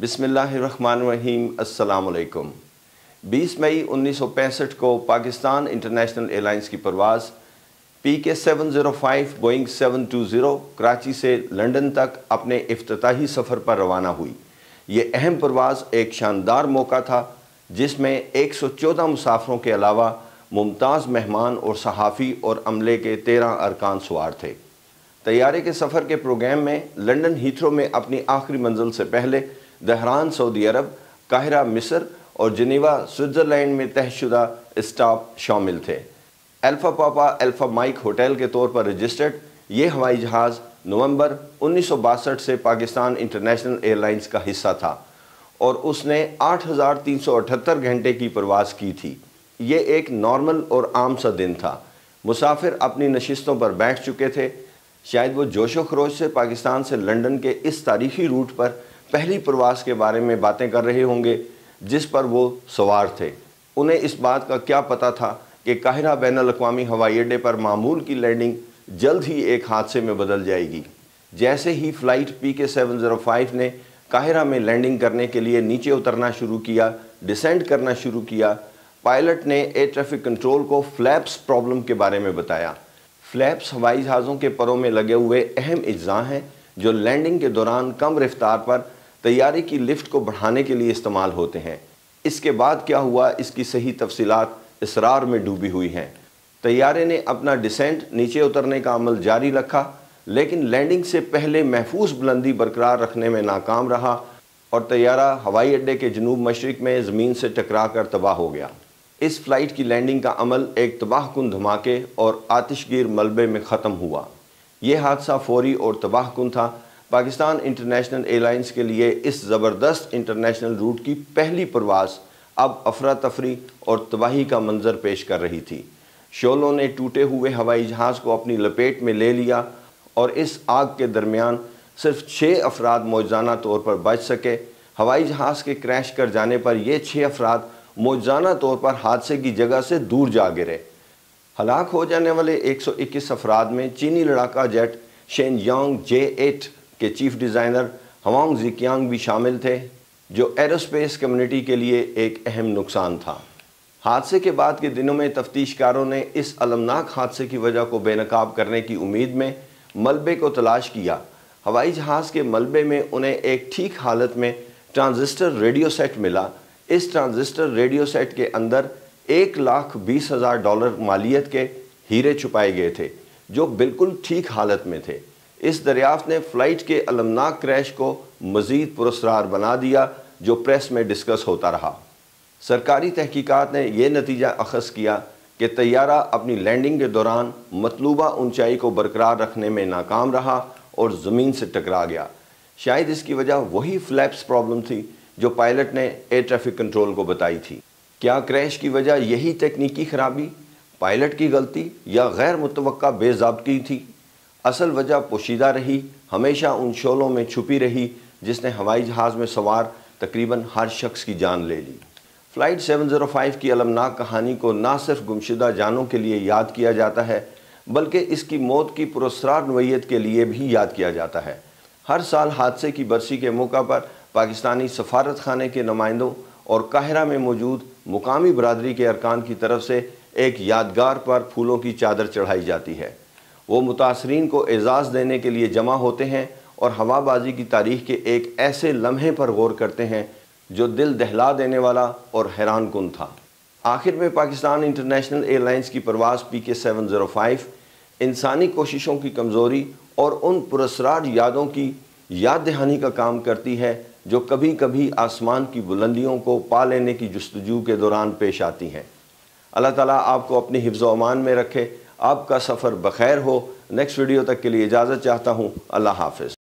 बिसमीम असलकुम बीस मई उन्नीस सौ पैंसठ को पाकिस्तान इंटरनेशनल एयरलाइंस की परवाज़, P K seven zero five, Boeing seven two zero, Karachi से लंदन तक अपने अफ्ताही सफ़र पर रवाना हुई। ये अहम परवाज़ एक शानदार मौका था, जिसमें एक सौ चौदह मुसाफरों के अलावा मुमताज़ मेहमान और सहाफ़ी और अमले के तेरह अरकान सवार थे। तैयारे के सफ़र के प्रोग्राम में लंदन हीथ्रो में अपनी आखिरी मंजिल से पहले दहरान, सऊदी अरब, काहिरा, मिस्र और जनीवा, स्विट्ज़रलैंड में तहशुदा स्टाफ शामिल थे। अल्फ़ा पापा, अल्फ़ा माइक होटल के तौर पर रजिस्टर्ड, ये हवाई जहाज़ नवंबर उन्नीस सौ बासठ से पाकिस्तान इंटरनेशनल एयरलाइंस का हिस्सा था और उसने आठ हज़ार तीन सौ अठहत्तर घंटे की परवाज़ की थी। ये एक नॉर्मल और आम सा दिन था। मुसाफिर अपनी नशस्तों पर बैठ चुके थे। शायद वो जोशो खरोश से पाकिस्तान से लंदन के इस तारीखी रूट पर पहली प्रवास के बारे में बातें कर रहे होंगे, जिस पर वो सवार थे। उन्हें इस बात का क्या पता था कि काहिरा बैन अवी हवाई अड्डे पर मामूल की लैंडिंग जल्द ही एक हादसे में बदल जाएगी। जैसे ही flight P K seven zero five ने काहिरा में लैंडिंग करने के लिए नीचे उतरना शुरू किया, डिसेंड करना शुरू किया, पायलट ने एयर ट्रैफ़िक कंट्रोल को फ्लैप्स प्रॉब्लम के बारे में बताया। फ्लैप्स हवाई जहाज़ों के परों में लगे हुए अहम अज्जा हैं, जो लैंडिंग के दौरान कम रफ्तार पर तैयारी की लिफ्ट को बढ़ाने के लिए इस्तेमाल होते हैं। इसके बाद क्या हुआ? इसकी सही तफसीलात इसरार में डूबी हुई हैं। तैयारे ने अपना डिसेंट नीचे उतरने का अमल जारी रखा, लेकिन लैंडिंग से पहले महफूज बुलंदी बरकरार रखने में नाकाम रहा और तैयारा हवाई अड्डे के जनूब मशरक में ज़मीन से टकरा कर तबाह हो गया। इस फ़्लाइट की लैंडिंग का अमल एक तबाह कन धमाके और आतिशगीर मलबे में ख़त्म हुआ। यह हादसा फौरी और तबाह कन था पाकिस्तान इंटरनेशनल एयरलाइंस के लिए इस ज़बरदस्त इंटरनेशनल रूट की पहली प्रवास अब अफरा तफरी और तबाही का मंजर पेश कर रही थी। शोलों ने टूटे हुए हवाई जहाज़ को अपनी लपेट में ले लिया और इस आग के दरमियान सिर्फ़ छः अफराद मौजाना तौर पर बच सके। हवाई जहाज़ के क्रैश कर जाने पर ये छः अफराद मौजाना तौर पर हादसे की जगह से दूर जा गिरे। हलाक हो जाने वाले 121 अफराद में चीनी लड़ाका जेट शेन जे एट के चीफ डिज़ाइनर हवांग जिकियांग भी शामिल थे, जो एरोस्पेस कम्युनिटी के लिए एक अहम नुकसान था। हादसे के बाद के दिनों में तफ्तीशकारों ने इस अलमनाक हादसे की वजह को बेनकाब करने की उम्मीद में मलबे को तलाश किया। हवाई जहाज़ के मलबे में उन्हें एक ठीक हालत में ट्रांजिस्टर रेडियो सेट मिला। इस ट्रांजिस्टर रेडियो सेट के अंदर एक लाख बीस हज़ार डॉलर मालियत के हीरे छुपाए गए थे, जो बिल्कुल ठीक हालत में थे। इस दरियाफ्त ने फ़्लाइट के अलमनाक क्रैश को मज़ीद पुरस्कार बना दिया, जो प्रेस में डिस्कस होता रहा। सरकारी तहकीकात ने यह नतीजा अखज़ किया कि तैयारा अपनी लैंडिंग के दौरान मतलूबा ऊंचाई को बरकरार रखने में नाकाम रहा और ज़मीन से टकरा गया। शायद इसकी वजह वही फ्लैप्स प्रॉब्लम थी, जो पायलट ने एयर ट्रैफ़िक कंट्रोल को बताई थी। क्या क्रैश की वजह यही तकनीकी खराबी, पायलट की गलती या गैर मुतव बेजाबती थी? असल वजह पोशीदा रही, हमेशा उन शोलों में छुपी रही, जिसने हवाई जहाज़ में सवार तकरीबन हर शख्स की जान ले ली। फ़्लाइट 705 की अलमनाक कहानी को ना सिर्फ़ गुमशुदा जानों के लिए याद किया जाता है, बल्कि इसकी मौत की पुरस्कार नवैत के लिए भी याद किया जाता है। हर साल हादसे की बरसी के मौका पर पाकिस्तानी सफारत खाने के नुमाइंदों और काहरा में मौजूद मुकामी बरदरी के अरकान की तरफ़ से एक यादगार पर फूलों की चादर चढ़ाई जाती है। वो मुतासरीन को एजाज़ देने के लिए जमा होते हैं और हवाबाजी की तारीख के एक ऐसे लम्हे पर गौर करते हैं जो दिल दहला देने वाला और हैरान कन था। आखिर में पाकिस्तान इंटरनेशनल एयरलाइंस की परवाज़ P K seven zero five इंसानी कोशिशों की कमज़ोरी और उन पुरसरार यादों की याद दहानी का काम करती है जो कभी कभी आसमान की बुलंदियों को पा लेने की जस्तजू के दौरान पेश आती हैं। अल्लाह ताला आपको अपनी हिफ्ज़ अमान में रखे आपका सफ़र बखैर हो। नेक्स्ट वीडियो तक के लिए इजाज़त चाहता हूँ। अल्लाह हाफिज़।